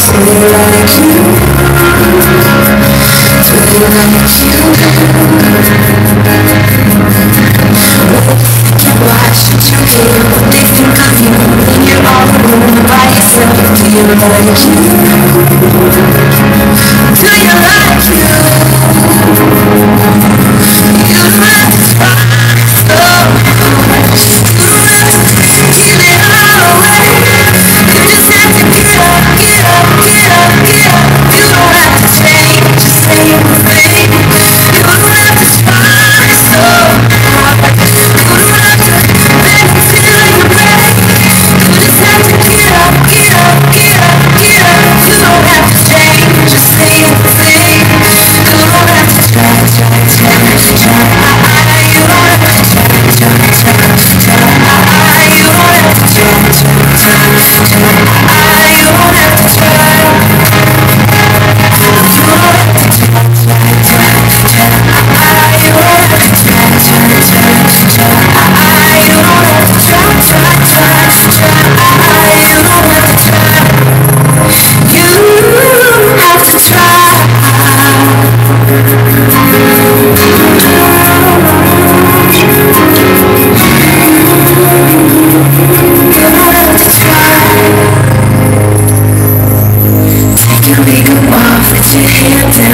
Feel like you, like you Why what they think of you When you're all alone by yourself like you.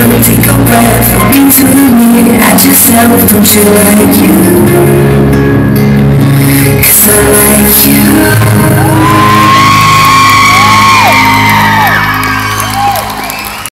Cause I just never felt you like you